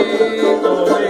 Cristo